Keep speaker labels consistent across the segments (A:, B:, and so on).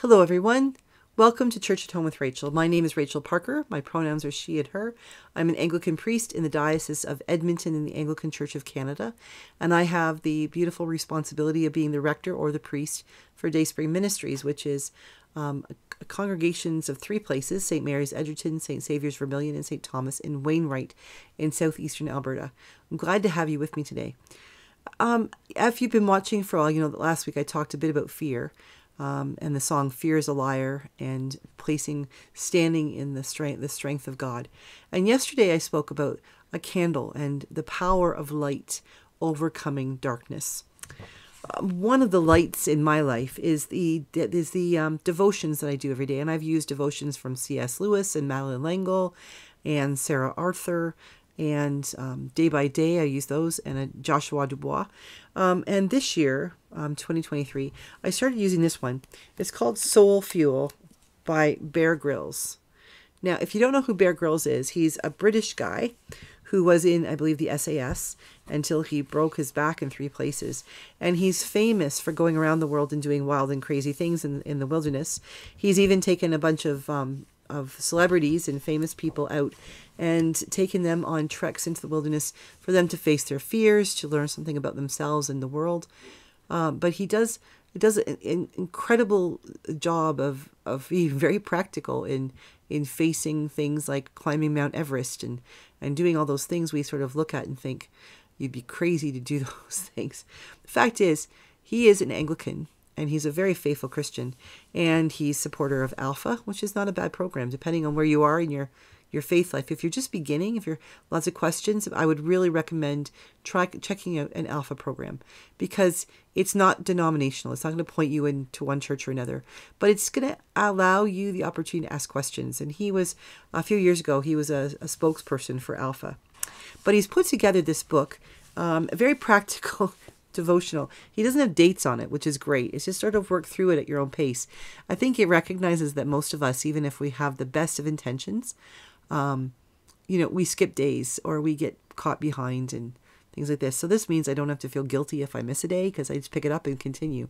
A: Hello, everyone. Welcome to Church at Home with Rachael. My name is Rachael Parker. My pronouns are she and her. I'm an Anglican priest in the Diocese of Edmonton in the Anglican Church of Canada, and I have the beautiful responsibility of being the rector or the priest for Dayspring Ministries, which is um, congregations of three places St. Mary's Edgerton, St. Saviour's Vermilion, and St. Thomas in Wainwright in southeastern Alberta. I'm glad to have you with me today. Um, if you've been watching for all, you know that last week I talked a bit about fear um, and the song "Fear is a Liar" and placing, standing in the strength, the strength of God. And yesterday I spoke about a candle and the power of light overcoming darkness. Um, one of the lights in my life is the is the um, devotions that I do every day, and I've used devotions from C.S. Lewis and Madeleine L'Engle and Sarah Arthur and um, day by day I use those and a Joshua DuBois. Um, and this year, um, 2023, I started using this one. It's called Soul Fuel by Bear Grylls. Now, if you don't know who Bear Grylls is, he's a British guy who was in, I believe, the SAS until he broke his back in three places. And he's famous for going around the world and doing wild and crazy things in, in the wilderness. He's even taken a bunch of um, of celebrities and famous people out and taking them on treks into the wilderness for them to face their fears, to learn something about themselves and the world. Um, but he does he does an, an, incredible job of of being very practical in in facing things like climbing Mount Everest and and doing all those things we sort of look at and think you'd be crazy to do those things. The fact is, he is an Anglican and he's a very faithful Christian, and he's supporter of Alpha, which is not a bad program, depending on where you are in your your faith life. If you're just beginning, if you're lots of questions, I would really recommend try checking out an Alpha program because it's not denominational. It's not going to point you into one church or another, but it's going to allow you the opportunity to ask questions. And he was a few years ago. He was a, a spokesperson for Alpha, but he's put together this book, um, very practical devotional. He doesn't have dates on it, which is great. It's just sort of work through it at your own pace. I think it recognizes that most of us, even if we have the best of intentions, um, you know, we skip days or we get caught behind and things like this. So this means I don't have to feel guilty if I miss a day because I just pick it up and continue.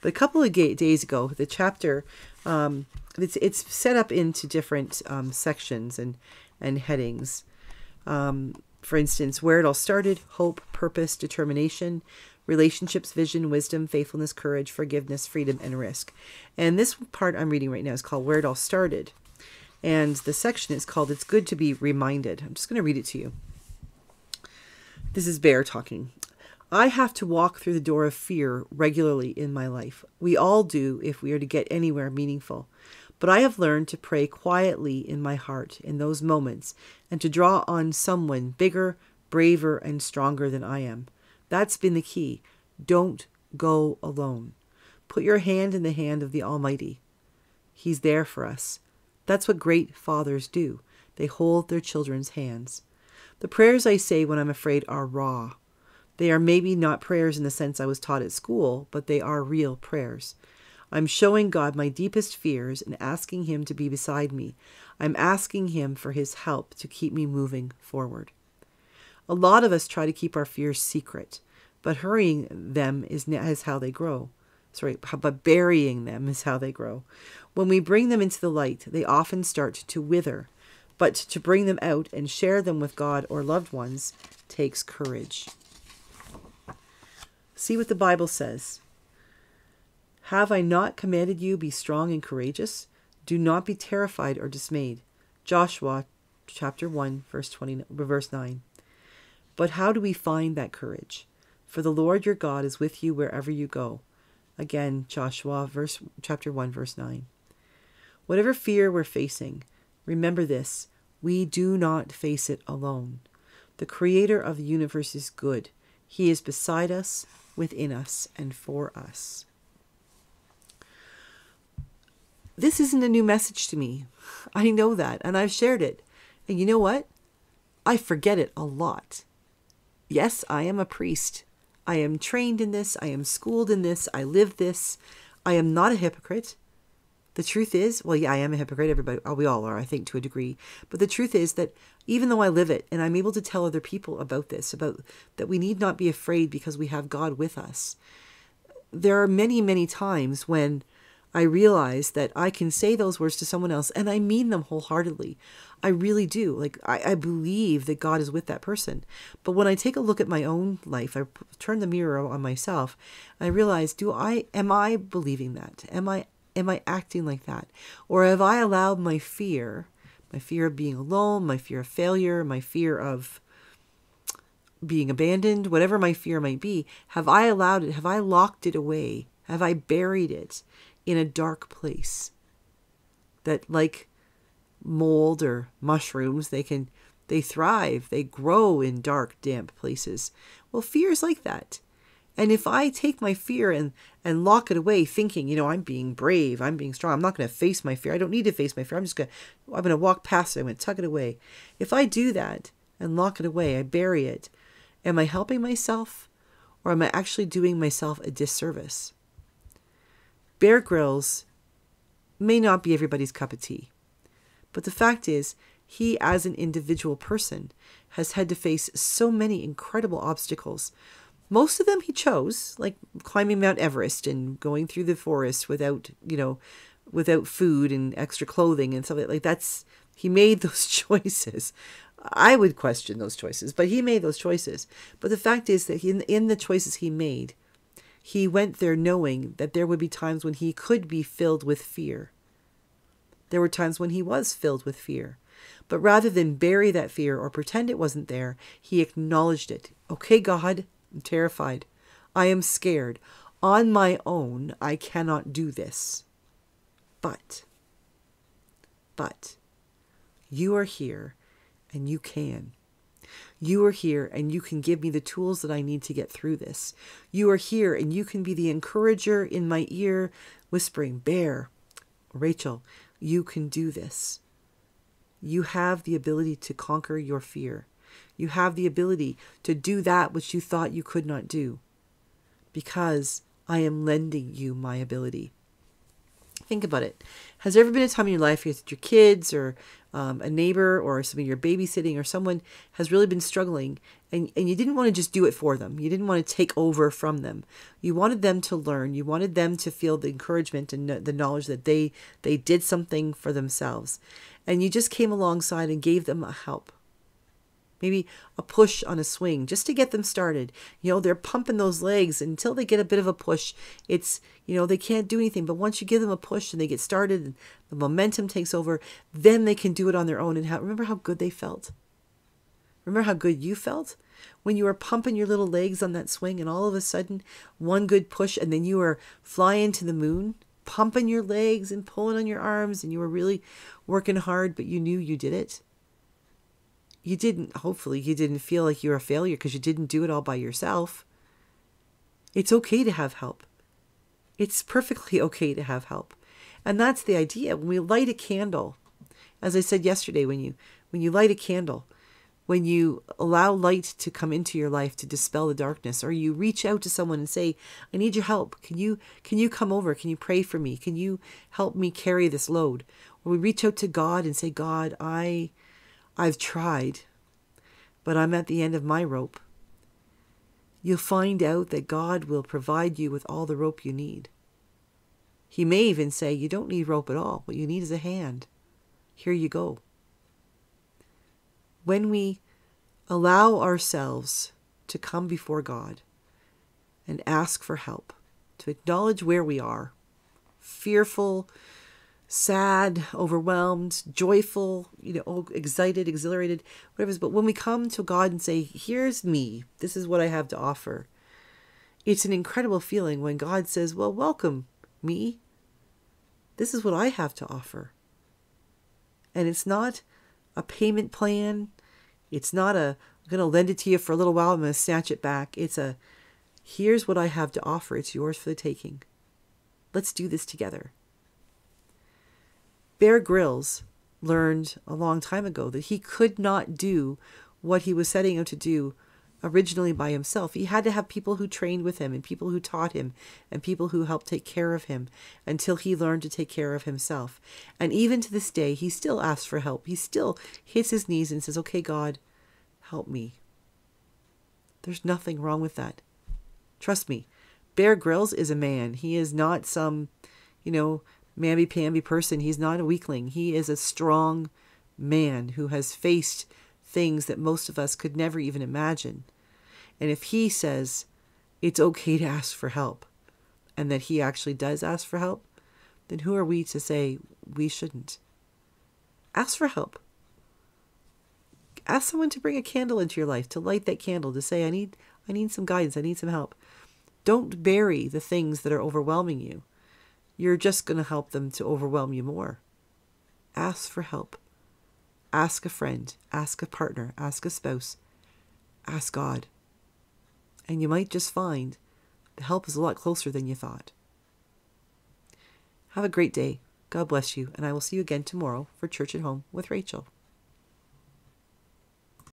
A: But a couple of days ago, the chapter um, it's it's set up into different um, sections and and headings. Um, for instance, where it all started: hope, purpose, determination, relationships, vision, wisdom, faithfulness, courage, forgiveness, freedom, and risk. And this part I'm reading right now is called Where It All Started. And the section is called It's Good to Be Reminded. I'm just going to read it to you. This is Bear talking. I have to walk through the door of fear regularly in my life. We all do if we are to get anywhere meaningful. But I have learned to pray quietly in my heart in those moments and to draw on someone bigger, braver, and stronger than I am. That's been the key. Don't go alone. Put your hand in the hand of the Almighty. He's there for us. That's what great fathers do. They hold their children's hands. The prayers I say when I'm afraid are raw. They are maybe not prayers in the sense I was taught at school, but they are real prayers. I'm showing God my deepest fears and asking Him to be beside me. I'm asking Him for His help to keep me moving forward. A lot of us try to keep our fears secret, but hurrying them is, is how they grow. Sorry, but burying them is how they grow. When we bring them into the light, they often start to wither, but to bring them out and share them with God or loved ones takes courage. See what the Bible says. Have I not commanded you be strong and courageous? Do not be terrified or dismayed. Joshua chapter 1 verse 20 verse 9. But how do we find that courage? For the Lord your God is with you wherever you go. Again, Joshua verse chapter 1 verse 9. Whatever fear we're facing, remember this, we do not face it alone. The creator of the universe is good. He is beside us, within us, and for us. This isn't a new message to me. I know that, and I've shared it. And you know what? I forget it a lot. Yes, I am a priest. I am trained in this. I am schooled in this. I live this. I am not a hypocrite. The truth is, well, yeah, I am a hypocrite. Everybody, uh, we all are, I think, to a degree. But the truth is that even though I live it and I'm able to tell other people about this, about that we need not be afraid because we have God with us, there are many, many times when I realize that I can say those words to someone else and I mean them wholeheartedly. I really do. Like, I, I believe that God is with that person. But when I take a look at my own life, I turn the mirror on myself, I realize, do I, am I believing that? Am I, am I acting like that? Or have I allowed my fear, my fear of being alone, my fear of failure, my fear of being abandoned, whatever my fear might be, have I allowed it? Have I locked it away? Have I buried it in a dark place? That, like mold or mushrooms, they can they thrive, they grow in dark, damp places. Well, fear is like that. And if I take my fear and, and lock it away, thinking, you know, I'm being brave, I'm being strong, I'm not going to face my fear. I don't need to face my fear. I'm just going to, I'm going to walk past it. I'm going to tuck it away. If I do that and lock it away, I bury it. Am I helping myself or am I actually doing myself a disservice? Bear Grylls may not be everybody's cup of tea. But the fact is, he, as an individual person, has had to face so many incredible obstacles. Most of them he chose, like climbing Mount Everest and going through the forest without, you know, without food and extra clothing and stuff like that's he made those choices. I would question those choices, but he made those choices. But the fact is that in, in the choices he made, he went there knowing that there would be times when he could be filled with fear. There were times when he was filled with fear. But rather than bury that fear or pretend it wasn't there, he acknowledged it. Okay, God, I'm terrified. I am scared. On my own, I cannot do this. But, but, you are here and you can. You are here and you can give me the tools that I need to get through this. You are here and you can be the encourager in my ear, whispering, Bear, Rachael, you can do this. You have the ability to conquer your fear. You have the ability to do that which you thought you could not do because I am lending you my ability. Think about it. Has there ever been a time in your life with your kids or um, a neighbor or somebody you're babysitting or someone has really been struggling and, and you didn't want to just do it for them? You didn't want to take over from them. You wanted them to learn. You wanted them to feel the encouragement and the knowledge that they, they did something for themselves. And you just came alongside and gave them a help maybe a push on a swing just to get them started. You know, they're pumping those legs until they get a bit of a push. It's, you know, they can't do anything. But once you give them a push and they get started and the momentum takes over, then they can do it on their own. And how, remember how good they felt? Remember how good you felt? When you were pumping your little legs on that swing and all of a sudden one good push and then you were flying to the moon, pumping your legs and pulling on your arms and you were really working hard, but you knew you did it you didn't, hopefully, you didn't feel like you're a failure because you didn't do it all by yourself. It's okay to have help. It's perfectly okay to have help. And that's the idea. When we light a candle, as I said yesterday, when you when you light a candle, when you allow light to come into your life to dispel the darkness, or you reach out to someone and say, I need your help. Can you can you come over? Can you pray for me? Can you help me carry this load? Or we reach out to God and say, God, I I've tried, but I'm at the end of my rope. You'll find out that God will provide you with all the rope you need. He may even say, You don't need rope at all. What you need is a hand. Here you go. When we allow ourselves to come before God and ask for help, to acknowledge where we are, fearful, sad, overwhelmed, joyful, you know, excited, exhilarated, whatever it is. But when we come to God and say, Here's me, this is what I have to offer, it's an incredible feeling when God says, Well, welcome, me. This is what I have to offer. And it's not a payment plan. It's not a, I'm going to lend it to you for a little while, I'm going to snatch it back. It's a, here's what I have to offer. It's yours for the taking. Let's do this together. Bear Grylls learned a long time ago that he could not do what he was setting out to do originally by himself. He had to have people who trained with him and people who taught him and people who helped take care of him until he learned to take care of himself. And even to this day, he still asks for help. He still hits his knees and says, Okay, God, help me. There's nothing wrong with that. Trust me, Bear Grylls is a man. He is not some you know, mamby pamby person. He's not a weakling. He is a strong man who has faced things that most of us could never even imagine. And if he says it's okay to ask for help and that he actually does ask for help, then who are we to say we shouldn't? Ask for help. Ask someone to bring a candle into your life, to light that candle, to say, I need I need some guidance, I need some help. Don't bury the things that are overwhelming you. You're just going to help them to overwhelm you more. Ask for help. Ask a friend, ask a partner, ask a spouse, ask God. And you might just find the help is a lot closer than you thought. Have a great day. God bless you, and I will see you again tomorrow for Church at Home with Rachael.